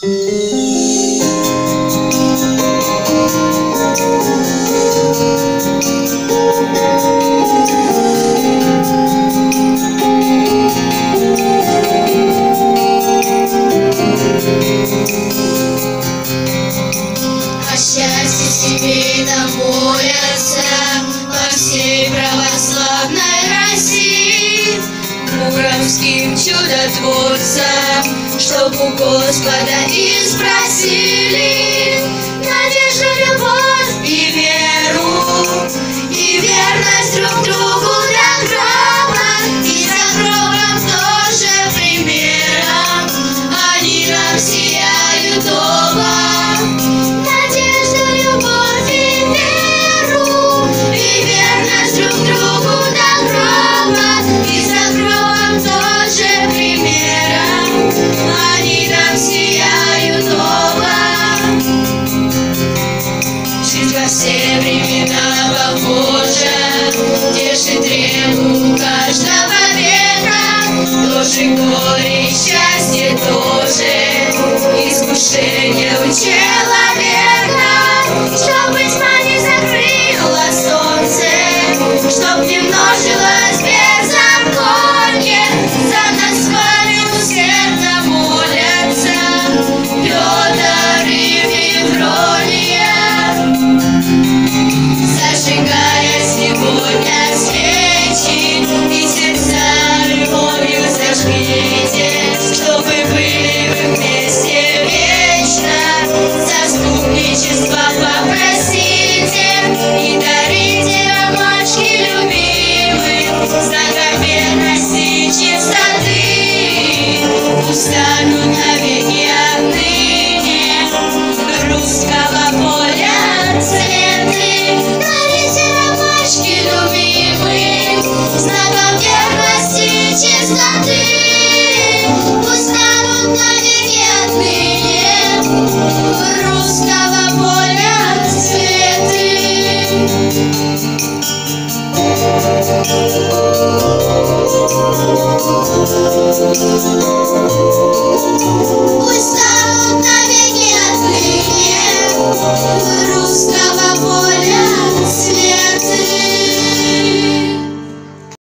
По счастью тебе домой отца, по всей правде. русским чудотворцем, Чтоб у Господа и спросили, Они там сияют оба Чуть все времена похожа Держит требу каждого века Тоже горе и счастье тоже Искушение учела чистоты Пусть станут навеки отныне. Русского поля цветы.